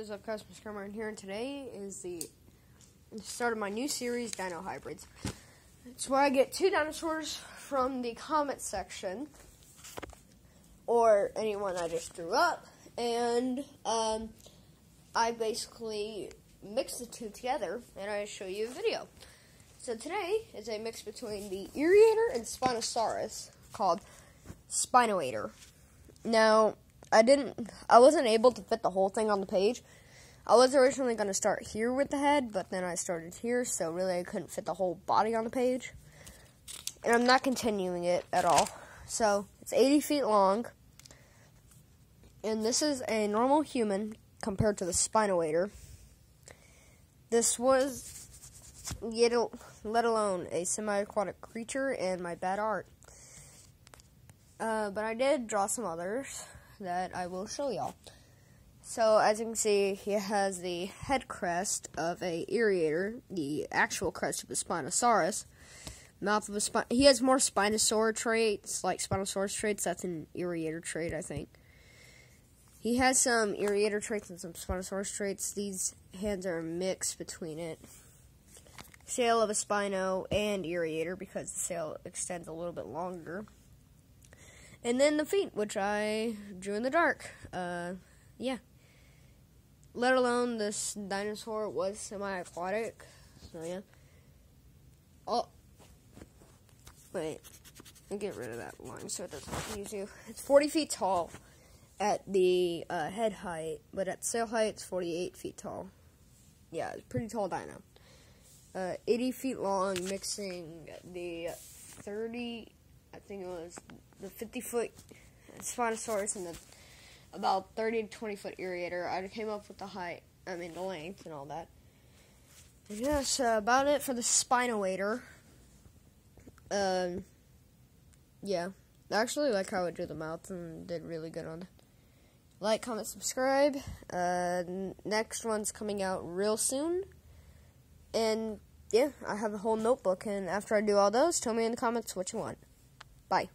What is up, guys? Mr. Cameron here, and today is the start of my new series, Dino Hybrids. It's where I get two dinosaurs from the comment section, or anyone I just threw up, and um, I basically mix the two together, and I show you a video. So today is a mix between the Irriator and Spinosaurus called Spinoator. Now, I didn't, I wasn't able to fit the whole thing on the page. I was originally going to start here with the head, but then I started here, so really I couldn't fit the whole body on the page. And I'm not continuing it at all. So, it's 80 feet long. And this is a normal human compared to the Spinoator. This was, yet, let alone a semi-aquatic creature, and my bad art. Uh, but I did draw some others that I will show y'all. So as you can see, he has the head crest of a Irriator, the actual crest of a Spinosaurus. Mouth of a spine. He has more Spinosaur traits, like Spinosaurus traits. That's an Irriator trait, I think. He has some Irriator traits and some Spinosaurus traits. These hands are a mix between it. Sail of a Spino and Irriator because the sail extends a little bit longer. And then the feet, which I drew in the dark. Uh, yeah. Let alone this dinosaur was semi-aquatic. So yeah. Oh. Wait. I'll get rid of that line so it doesn't confuse you. It's 40 feet tall at the uh, head height, but at sail height it's 48 feet tall. Yeah, it's pretty tall dino. Uh, 80 feet long, mixing the 30 I think it was the 50 foot Spinosaurus and the about 30 to 20 foot Irriator. I came up with the height, I mean the length and all that. And yeah, uh, about it for the Spinoator. Um, yeah, I actually like how I drew the mouth and did really good on it. Like, comment, subscribe. Uh, next one's coming out real soon. And yeah, I have a whole notebook, and after I do all those, tell me in the comments what you want. Bye.